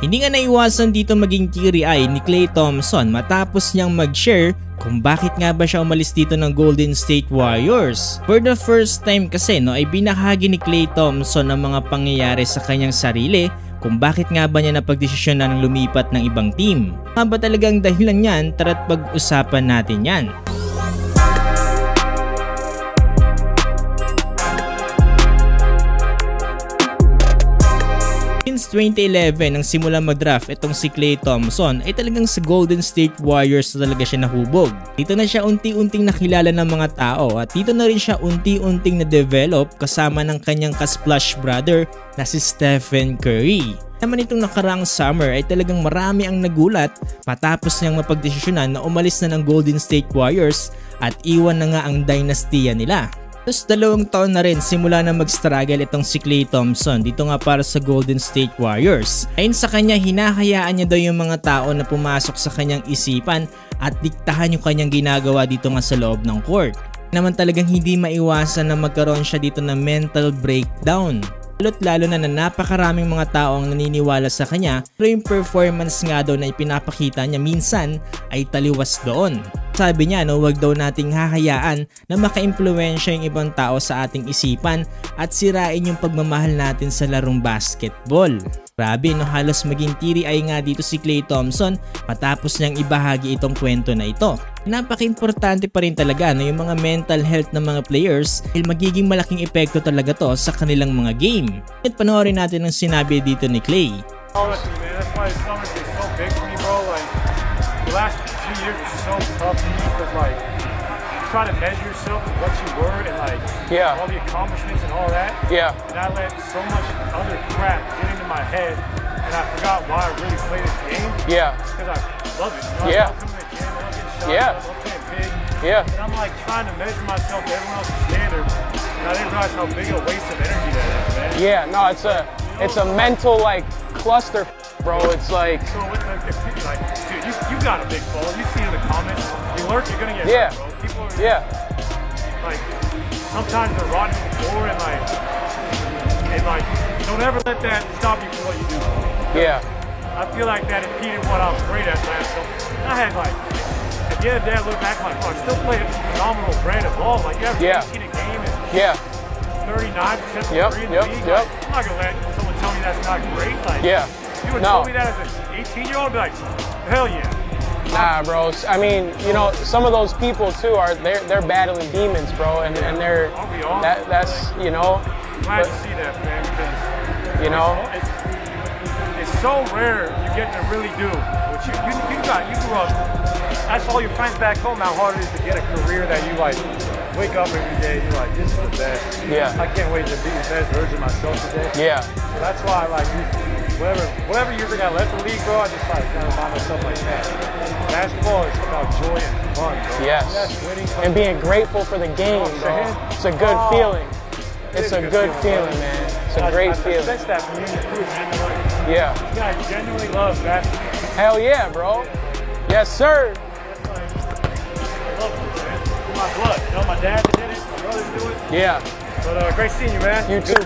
Hindi nga naiwasan dito maging teary-eye ni Klay Thompson matapos niyang mag-share kung bakit nga ba siya umalis dito ng Golden State Warriors. For the first time kasi no ay binahagi ni Klay Thompson ang mga pangyayari sa kanyang sarili kung bakit nga ba niya napagdesisyon na lumipat ng ibang team. Nga ba talagang dahilan yan? Tara't pag-usapan natin yan. Since 2011 nang simulan mag-draft itong si Klay Thompson ay talagang sa Golden State Warriors na talaga siya nahubog. Dito na siya unti-unting nakilala ng mga tao at dito na rin siya unti-unting na-develop kasama ng kanyang ka-splash brother na si Stephen Curry. Naman itong nakarang summer ay talagang marami ang nagulat matapos niyang mapagdesisyonan na umalis na ng Golden State Warriors at iwan na nga ang dynastiya nila. Tapos dalawang taon na rin simula na mag-struggle itong si Klay Thompson dito nga para sa Golden State Warriors. Ayon sa kanya, hinahayaan niya daw yung mga tao na pumasok sa kanyang isipan at diktahan yung kanyang ginagawa dito nga sa loob ng court. Naman talagang hindi maiwasan na magkaroon siya dito ng mental breakdown. Lalo't lalo na na napakaraming mga tao ang naniniwala sa kanya pero yung performance nga daw na ipinapakita niya minsan ay taliwas doon. Sabi niya no, wag daw nating hahayaan na maka-impluensya yung ibang tao sa ating isipan at sirain yung pagmamahal natin sa larong basketball. Grabe no halos maging tiri ay nga dito si Klay Thompson matapos niyang ibahagi itong kwento na ito. Napaka-importante pa rin talaga no, yung mga mental health ng mga players dahil magiging malaking epekto talaga to sa kanilang mga game. At panoorin natin ang sinabi dito ni Klay. Honestly, man, that's why this summer's been so big for me, bro. Like, the last two years was so tough me because, like, you try to measure yourself to what you were and, like, Yeah. all the accomplishments and all that. Yeah. And I let so much other crap get into my head, and I forgot why I really play this game Yeah. because I love it. You know, Yeah. I love coming to the gym, I love getting shots, Yeah. I love playing big. Yeah. And I'm, like, trying to measure myself to everyone else's standard, and I didn't realize how big a waste of energy that is, man. Yeah. No, it's a it's a mental like cluster, bro. It's like So with the, like, you, got a big fall. You see in the comments, you lurk, you're gonna get Yeah. hurt, bro. People are yeah. like, sometimes they're rotting the floor and like, and like, don't ever let that stop you from what you do. Yeah. I feel like that impeded what I was great at last. So I had like, at the end of the day, I look back like, oh, I still played a phenomenal brand of ball. Like, you have Yeah. 18 a game and Yeah. 39% from Yep, three in yep, the league. yep. Like, I'm not gonna let someone tell me that's not great. Like, Yeah. you would No. tell me that as an 18 year old, I'd be like, hell yeah. Nah, bro. I mean, you know, some of those people too are they're they're battling demons, bro, and and they're Aren't we all? that that's you know, glad but, to see that, man, because you know, it's, it's so rare you get to really do what you, you, you got. You grew up. Ask all your friends back home how hard it is to get a career that you like. Wake up every day, you're like, this is the best. Yeah. I can't wait to be the best version of myself today. yeah, So that's why, I like, you, whatever, whatever years I got left the league, bro, I just like kind of remind myself like that. Basketball is about joy and fun, bro. yes, winning and being grateful for the game, bro. It's a good Oh. feeling. It's a good feeling, bro. man. It's a I- great I, feeling. I sense that from you and your crew, man. Yeah. guys genuinely love basketball. Hell yeah, bro. Yes, sir. I love it, man. It's my blood. You know, my dad did it, my brothers do it. Yeah. But uh, great seeing you, man. You too.